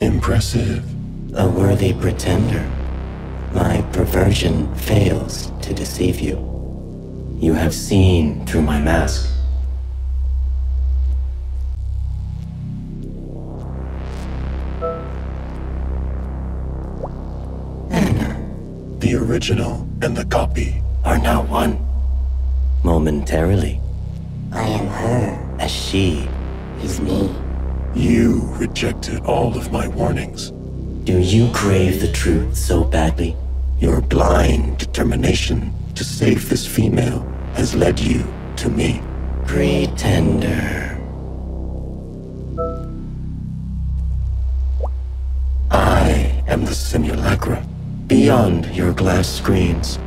Impressive. A worthy pretender. My perversion fails to deceive you. You have seen through my mask. The original and the copy. are now one. Momentarily, I am her. as she, Is me. You rejected all of my warnings. do you crave the truth so badly? Your blind determination to save this female has led you to me. Pretender. I am the simulacra. Beyond your glass screens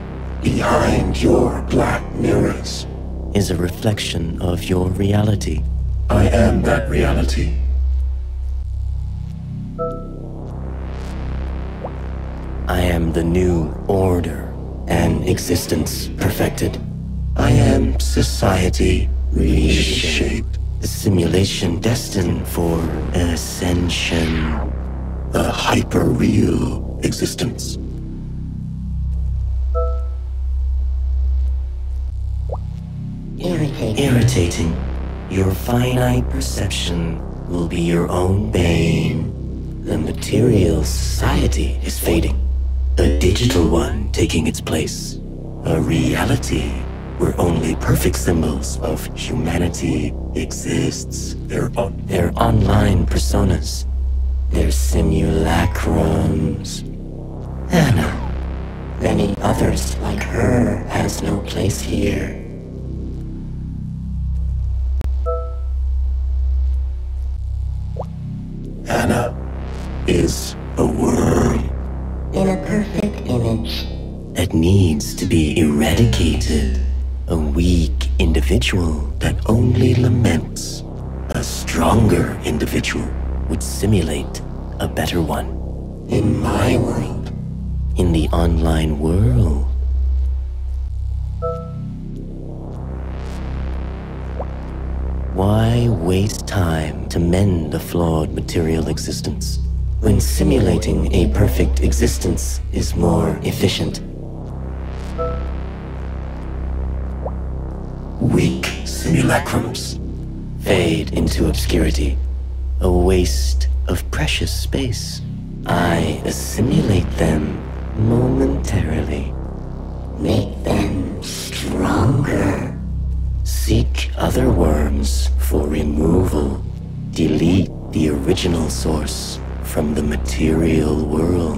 Behind your black mirrors. is a reflection of your reality. I am that reality. I am the new order an existence perfected. I am society reshaped. The simulation destined for ascension. A hyper-real existence. Irritating. Irritating. Your finite perception will be your own bane. The material society is fading. A digital one taking its place. A reality where only perfect symbols of humanity exists. They're on. Their online personas. Their simulacrums. Anna. Many others like her has no place here. Anna is a worm. Needs to be eradicated. A weak individual that only laments. A stronger individual would simulate a better one. In my world, In the online world, why waste time to mend a flawed material existence when simulating a perfect existence is more efficient? Simulacrums. fade into obscurity, a waste of precious space. I assimilate them momentarily. Make them stronger. Seek other worms for removal. Delete the original source from the material world.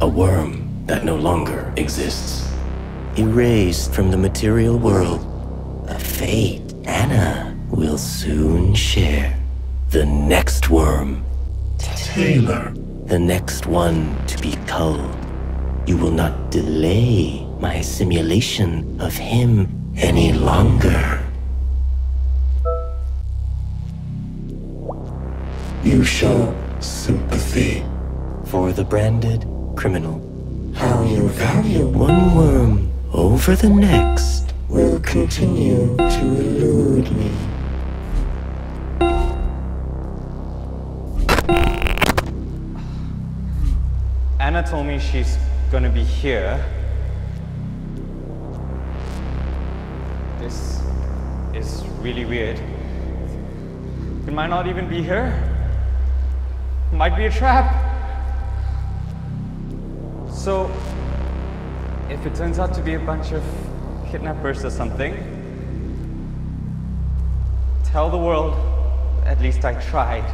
A worm no longer exists. Erased from the material world. A fate Anna will soon share. The next worm Taylor, the next one to be culled. You will not delay my simulation of him any longer. you show sympathy. For the branded criminal, How you value one worm over the next. will continue to elude me. Anna told me she's gonna be here. This is really weird. It might not even be her. Might be a trap. So, if it turns out to be a bunch of kidnappers or something, tell the world, at least I tried.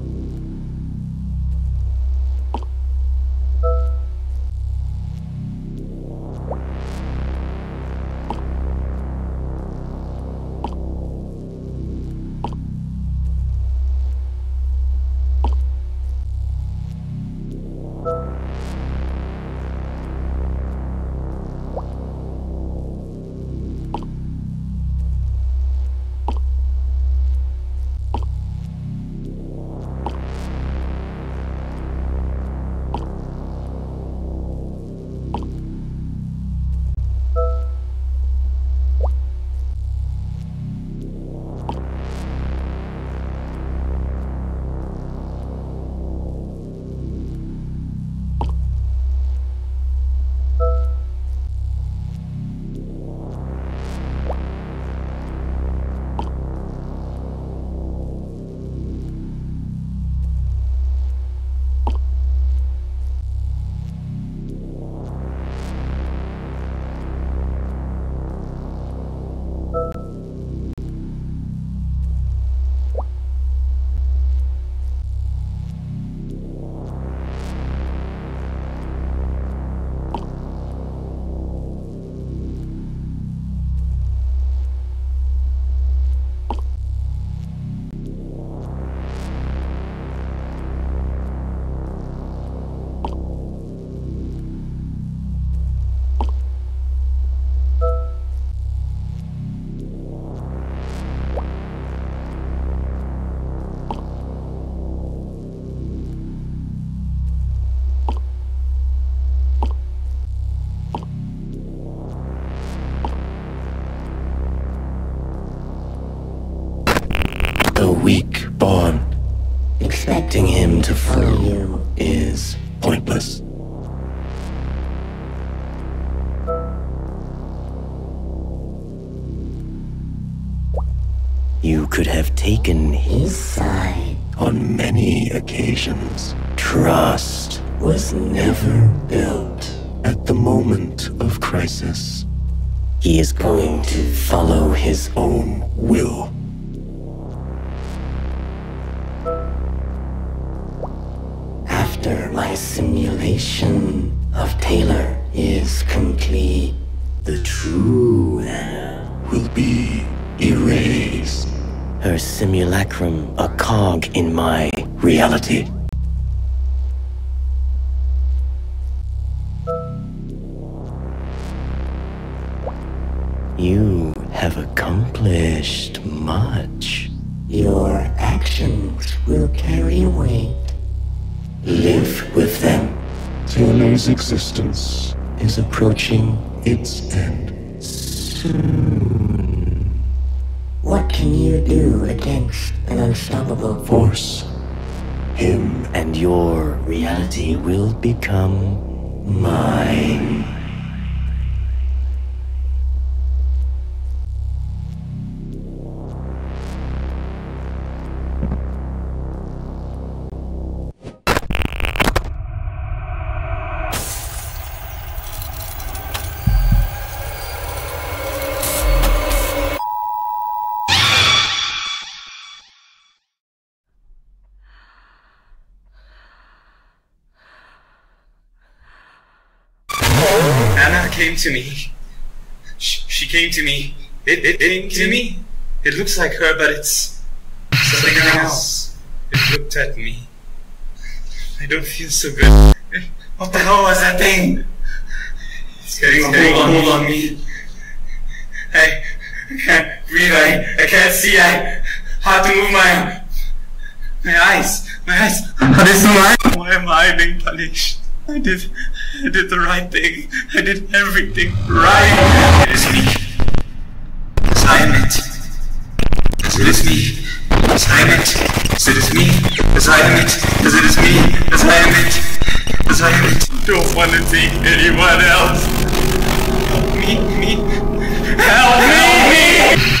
you to follow you. is pointless. You could have taken His side On many occasions, trust was never built at the moment of crisis. He is going to follow his Own will. After my simulation of Taylor is complete. the true. Will be erased. Her simulacrum a cog in my reality. You have accomplished much. Your actions will carry weight. Live with them. Taylor's existence is approaching its end. Soon. What can you do against an unstoppable? Force him And your reality will become mine. Came to me. She, she came to me. It, it came to me. It looks like her, but it's something else. It looked at me. I don't feel so good. What the hell was that thing? It's getting a hold on, hold on me. I, I can't breathe. I, I can't see. I hard to move my my eyes. My eyes. Are they still mine? Why am I being punished? I did, I did the right thing. I did everything right. It is me. Yes, I am it. Yes, it is me. Yes, I am it. Yes, it is me. Yes, I am it. Yes, it is me. Yes, I am it. Yes, I am it. Don't want to see anyone else. Help me, me. Help me!